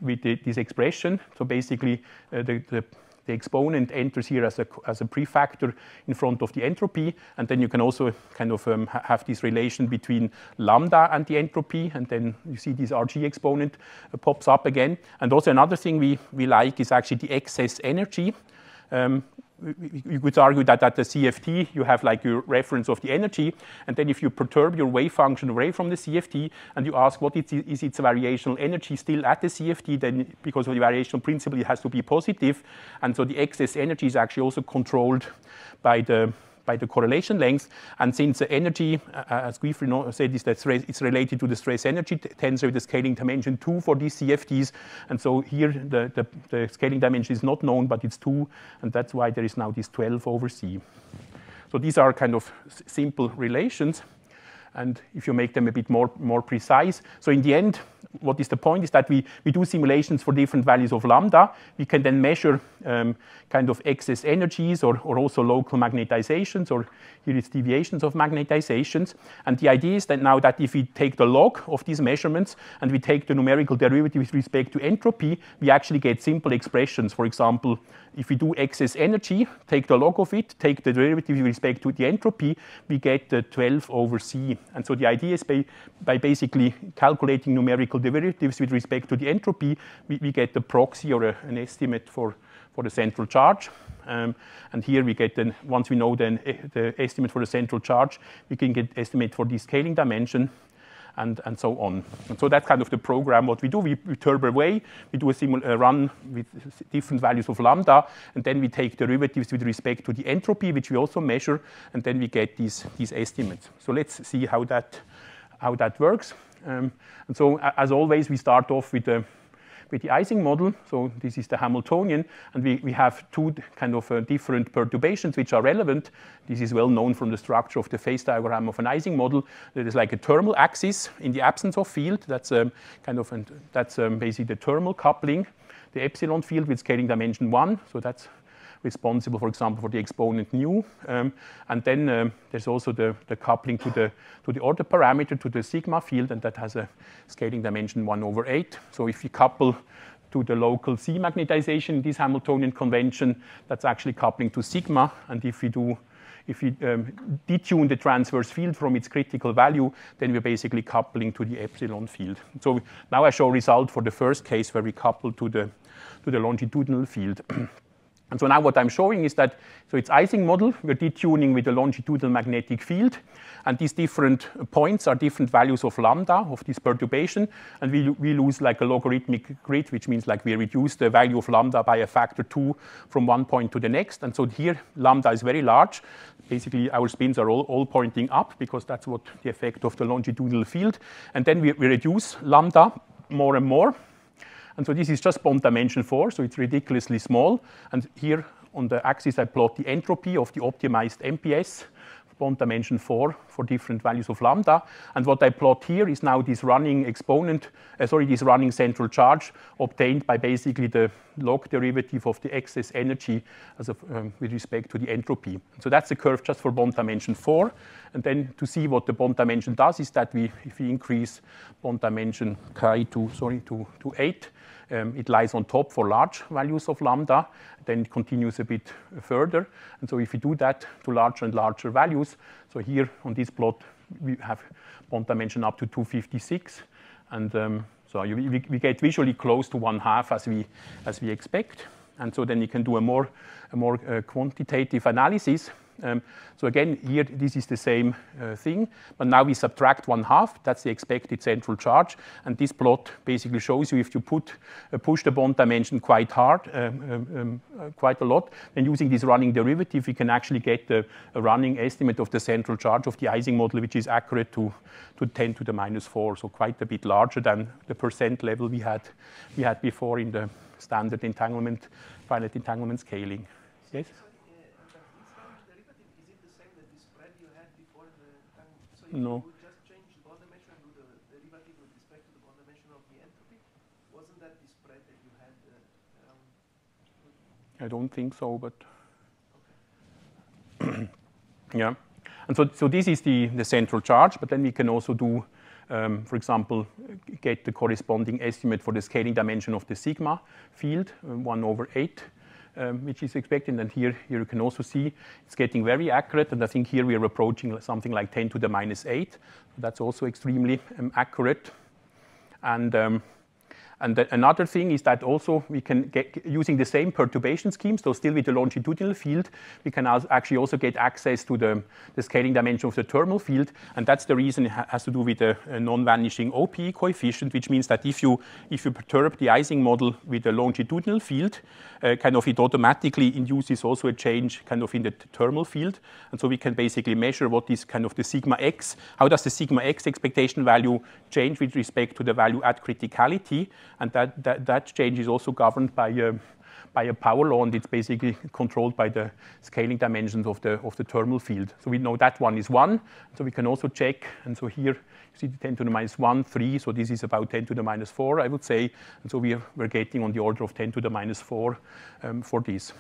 [SPEAKER 1] with the, this expression, so basically uh, the, the the exponent enters here as a, as a prefactor in front of the entropy. And then you can also kind of um, ha have this relation between lambda and the entropy. And then you see this RG exponent uh, pops up again. And also another thing we, we like is actually the excess energy. Um, you could argue that at the CFT, you have like your reference of the energy, and then if you perturb your wave function away from the CFT, and you ask what is, is its variational energy still at the CFT, then because of the variational principle, it has to be positive, and so the excess energy is actually also controlled by the by the correlation length. And since the energy, uh, as Guifré said, is that it's related to the stress energy tensor with the scaling dimension 2 for these CFTs. And so here the, the, the scaling dimension is not known, but it's 2. And that's why there is now this 12 over C. So these are kind of simple relations. And if you make them a bit more, more precise, so in the end, what is the point is that we, we do simulations for different values of lambda. We can then measure um, kind of excess energies or, or also local magnetizations, or here it's deviations of magnetizations. And the idea is that now that if we take the log of these measurements and we take the numerical derivative with respect to entropy, we actually get simple expressions. For example, if we do excess energy, take the log of it, take the derivative with respect to the entropy, we get the 12 over C. And so the idea is by, by basically calculating numerical derivatives with respect to the entropy, we, we get a proxy or a, an estimate for, for the central charge. Um, and here we get then, once we know then eh, the estimate for the central charge, we can get estimate for the scaling dimension and, and so on. And so that's kind of the program, what we do. We, we turbo away, we do a simul run with different values of lambda, and then we take derivatives with respect to the entropy, which we also measure, and then we get these, these estimates. So let's see how that, how that works. Um, and so, as always, we start off with the with the Ising model. So this is the Hamiltonian, and we, we have two kind of uh, different perturbations which are relevant. This is well known from the structure of the phase diagram of an Ising model. There is like a thermal axis in the absence of field. That's um, kind of an, that's um, basically the thermal coupling, the epsilon field with scaling dimension one. So that's responsible, for example, for the exponent nu. Um, and then um, there's also the, the coupling to the, to the order parameter, to the sigma field, and that has a scaling dimension 1 over 8. So if you couple to the local C magnetization in this Hamiltonian convention, that's actually coupling to sigma. And if we do if we um, detune the transverse field from its critical value, then we're basically coupling to the epsilon field. So now I show result for the first case where we couple to the, to the longitudinal field. And so now what I'm showing is that, so it's Ising model, we're detuning with the longitudinal magnetic field, and these different points are different values of lambda, of this perturbation, and we, we lose like a logarithmic grid, which means like we reduce the value of lambda by a factor two from one point to the next, and so here lambda is very large. Basically, our spins are all, all pointing up because that's what the effect of the longitudinal field, and then we, we reduce lambda more and more, and so this is just bond dimension 4, so it's ridiculously small. And here on the axis, I plot the entropy of the optimized MPS bond dimension 4 for different values of lambda. And what I plot here is now this running exponent, uh, sorry, this running central charge obtained by basically the log derivative of the excess energy as of, um, with respect to the entropy. So that's the curve just for bond dimension 4. And then to see what the bond dimension does is that we, if we increase bond dimension chi to, sorry, to, to 8, um, it lies on top for large values of lambda, then it continues a bit further. And so if we do that to larger and larger values, so here on this plot, we have bond dimension up to 256. And um, so you, we, we, get visually close to one half as we, as we expect. And so then you can do a more, a more uh, quantitative analysis um, so again, here this is the same uh, thing, but now we subtract one half. That's the expected central charge, and this plot basically shows you if you put uh, push the bond dimension quite hard, um, um, um uh, quite a lot, then using this running derivative, we can actually get a, a, running estimate of the central charge of the Ising model, which is accurate to to 10 to the minus four, so quite a bit larger than the percent level we had we had before in the standard entanglement, finite entanglement scaling. Yes. No.
[SPEAKER 7] just change the bond dimension and do the derivative with respect to the bond dimension of the entropy? Wasn't that the spread that you had uh, around?
[SPEAKER 1] I don't think so, but okay. yeah. And so, so this is the, the central charge, but then we can also do, um, for example, get the corresponding estimate for the scaling dimension of the sigma field, um, 1 over 8 um, which is expected. And here, here you can also see it's getting very accurate. And I think here we are approaching something like 10 to the minus 8. That's also extremely um, accurate. And um, and the, another thing is that also we can get, using the same perturbation scheme, so still with the longitudinal field, we can actually also get access to the, the, scaling dimension of the thermal field. And that's the reason it has to do with the non-vanishing OPE coefficient, which means that if you, if you perturb the Ising model with a longitudinal field, uh, kind of it automatically induces also a change kind of in the thermal field. And so we can basically measure what is kind of the sigma x, how does the sigma x expectation value change with respect to the value at criticality and that, that, that change is also governed by a, by a power law, and it's basically controlled by the scaling dimensions of the, of the thermal field. So we know that one is 1, so we can also check, and so here you see the 10 to the minus 1, 3, so this is about 10 to the minus 4, I would say, and so we're, we're getting on the order of 10 to the minus 4 um, for this.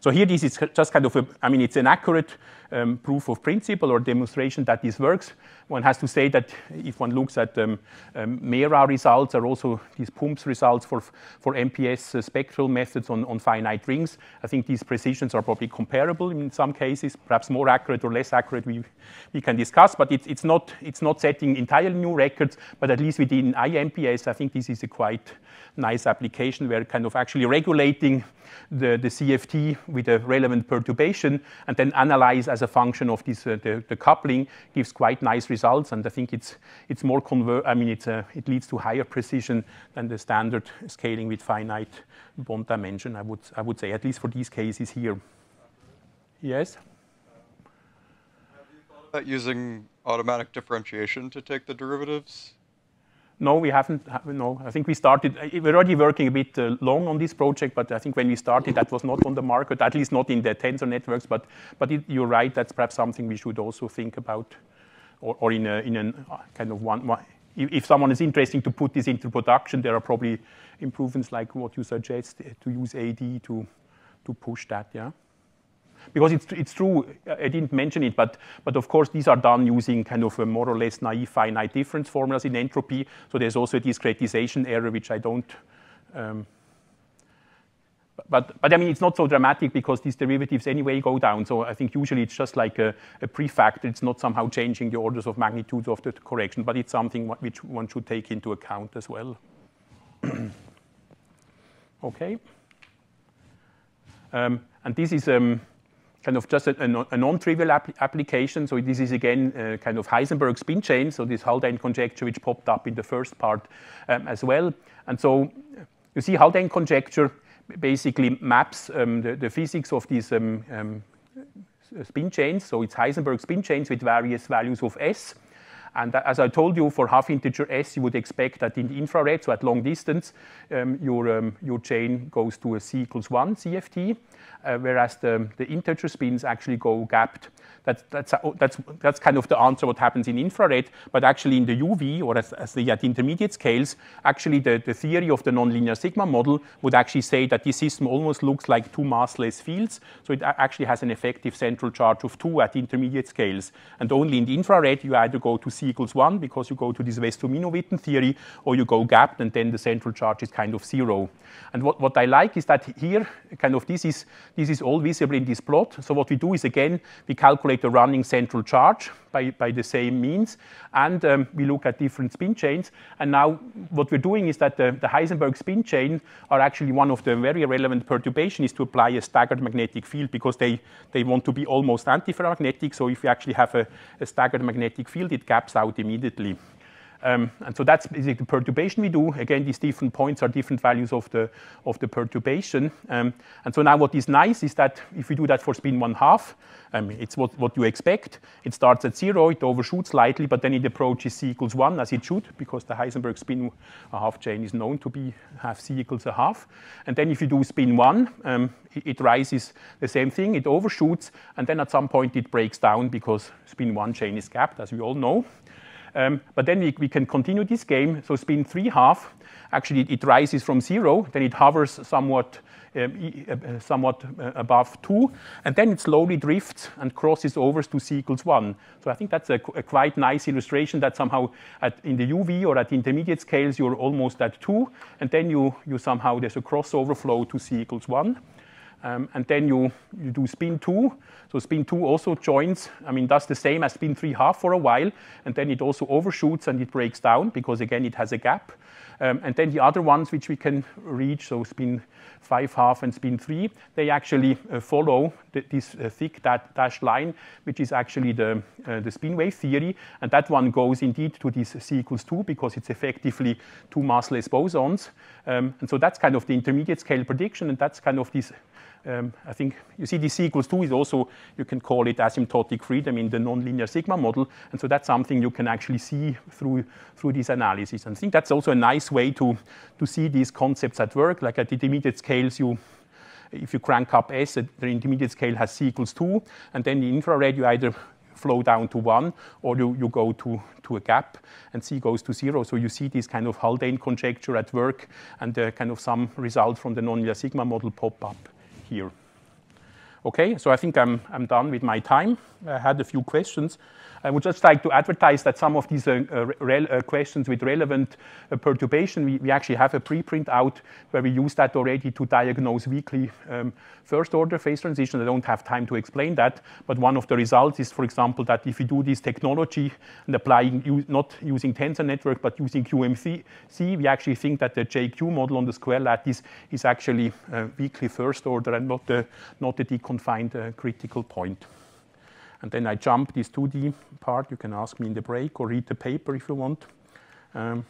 [SPEAKER 1] So here this is just kind of a, I mean, it's an accurate um, proof of principle or demonstration that this works. One has to say that if one looks at um, um, MERA results or also these PUMPS results for, for MPS uh, spectral methods on, on finite rings, I think these precisions are probably comparable in some cases, perhaps more accurate or less accurate we, we can discuss, but it, it's, not, it's not setting entirely new records, but at least within IMPS, I think this is a quite nice application where kind of actually regulating the, the CFT with a relevant perturbation and then analyze as a function of this, uh, the, the, coupling gives quite nice results. And I think it's, it's more convert, I mean, it's uh, it leads to higher precision than the standard scaling with finite bond dimension, I would, I would say, at least for these cases here. Yes?
[SPEAKER 11] About using automatic differentiation to take the derivatives?
[SPEAKER 1] No, we haven't. No, I think we started. Uh, we're already working a bit uh, long on this project, but I think when we started, that was not on the market, at least not in the tensor networks. But, but it, you're right. That's perhaps something we should also think about, or, or in a in a uh, kind of one, one. If someone is interested to put this into production, there are probably improvements like what you suggest to use AD to to push that, yeah. Because it's, it's true, I didn't mention it, but, but of course these are done using kind of a more or less naive finite difference formulas in entropy. So there's also a discretization error, which I don't, um, but, but I mean, it's not so dramatic because these derivatives anyway go down. So I think usually it's just like a, a prefactor. It's not somehow changing the orders of magnitude of the correction, but it's something which one should take into account as well. okay. Um, and this is um, kind of just a, a, non-trivial application. So this is again uh, kind of Heisenberg spin chain. So this Haldane conjecture which popped up in the first part um, as well. And so you see Haldane conjecture basically maps um, the, the, physics of these um, um, spin chains. So it's Heisenberg spin chains with various values of s. And as I told you, for half integer s, you would expect that in the infrared, so at long distance, um, your, um, your chain goes to a c equals 1 CFT, uh, whereas the, the integer spins actually go gapped that's, that's, that's, that's kind of the answer what happens in infrared, but actually in the UV or as, as the, at intermediate scales, actually the, the theory of the nonlinear sigma model would actually say that this system almost looks like two massless fields. So it actually has an effective central charge of two at intermediate scales. And only in the infrared, you either go to C equals one because you go to this Wess-Zumino-Witten theory, or you go gapped and then the central charge is kind of zero. And what, what I like is that here, kind of this is, this is all visible in this plot. So what we do is again, we calculate the running central charge by, by the same means, and um, we look at different spin chains. And now what we're doing is that the, the Heisenberg spin chain are actually one of the very relevant perturbations is to apply a staggered magnetic field because they, they want to be almost antiferromagnetic. So if you actually have a, a staggered magnetic field, it gaps out immediately. Um, and so that's basically the perturbation we do. Again, these different points are different values of the, of the perturbation. Um, and so now what is nice is that if we do that for spin one half, um, it's what, what you expect. It starts at zero, it overshoots slightly, but then it approaches c equals one as it should, because the Heisenberg spin a half chain is known to be have c equals a half. And then if you do spin one, um, it, it rises the same thing, it overshoots, and then at some point it breaks down because spin one chain is gapped, as we all know. Um, but then we, we can continue this game. So spin 3 half, actually it, rises from 0, then it hovers somewhat, um, uh, uh, somewhat uh, above 2, and then it slowly drifts and crosses over to c equals 1. So I think that's a, a quite nice illustration that somehow at, in the UV or at the intermediate scales you're almost at 2, and then you, you somehow, there's a crossover flow to c equals 1. Um, and then you, you do spin 2. So spin 2 also joins, I mean, does the same as spin 3 half for a while, and then it also overshoots and it breaks down because, again, it has a gap. Um, and then the other ones which we can reach, so spin 5 half and spin 3, they actually uh, follow this uh, thick dashed line, which is actually the, uh, the spin wave theory. And that one goes indeed to this C equals 2 because it's effectively two massless bosons. Um, and so that's kind of the intermediate scale prediction, and that's kind of this um, I think you see this C equals 2 is also, you can call it asymptotic freedom in the nonlinear sigma model. And so that's something you can actually see through, through this analysis. And I think that's also a nice way to, to see these concepts at work. Like at intermediate scales, you, if you crank up S, the intermediate scale has C equals 2. And then the infrared, you either flow down to 1 or you, you go to, to a gap and C goes to 0. So you see this kind of Haldane conjecture at work and uh, kind of some result from the nonlinear sigma model pop up here. Okay, so I think I'm, I'm done with my time. I had a few questions. I would just like to advertise that some of these uh, uh, questions with relevant uh, perturbation, we, we, actually have a preprint out where we use that already to diagnose weakly um, first order phase transition. I don't have time to explain that, but one of the results is, for example, that if we do this technology and applying, not using tensor network, but using QMC, we actually think that the JQ model on the square lattice is actually weakly first order and not the, not the deconfined uh, critical point. And then I jump this 2D part. You can ask me in the break or read the paper if you want. Um,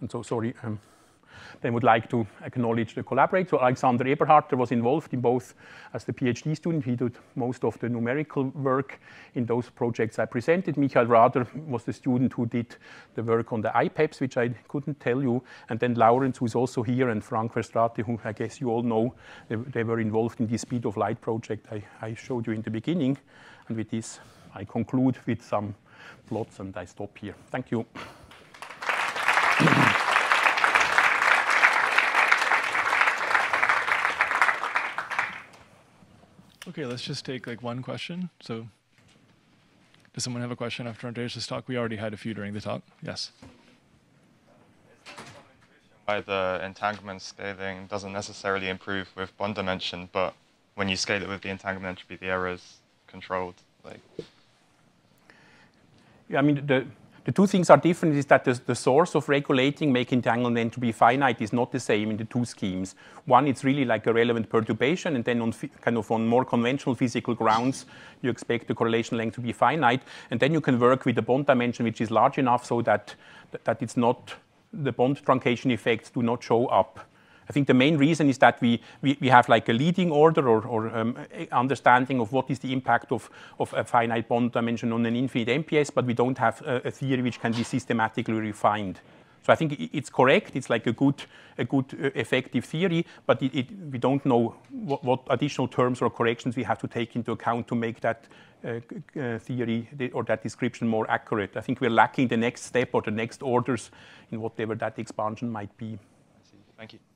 [SPEAKER 1] and so, sorry. Um, they would like to acknowledge the collaborator. So Alexander Eberharter was involved in both as the PhD student. He did most of the numerical work in those projects I presented. Michael Rader was the student who did the work on the IPEPs, which I couldn't tell you. And then Laurens, who's also here, and Frank Verstraete, who I guess you all know, they, they were involved in the speed of light project I, I showed you in the beginning. And with this, I conclude with some plots and I stop here. Thank you.
[SPEAKER 10] Okay, let's just take like one question. So, does someone have a question after Andreas' talk? We already had a few during the talk. Yes.
[SPEAKER 12] Why the entanglement scaling doesn't necessarily improve with bond dimension, but when you scale it with the entanglement entropy, the error is controlled. Like,
[SPEAKER 1] Yeah, I mean, the, the two things are different is that the, the source of regulating make entanglement entropy finite is not the same in the two schemes. One, it's really like a relevant perturbation, and then on kind of on more conventional physical grounds, you expect the correlation length to be finite, and then you can work with the bond dimension which is large enough so that that it's not the bond truncation effects do not show up. I think the main reason is that we, have like a leading order or, um, understanding of what is the impact of, a finite bond dimension on an infinite MPS, but we don't have a, theory which can be systematically refined. So I think it's correct. It's like a good, a good uh, effective theory, but we don't know what, what additional terms or corrections we have to take into account to make that uh, uh, theory or that description more accurate. I think we're lacking the next step or the next orders in whatever that expansion might be.
[SPEAKER 12] Thank you.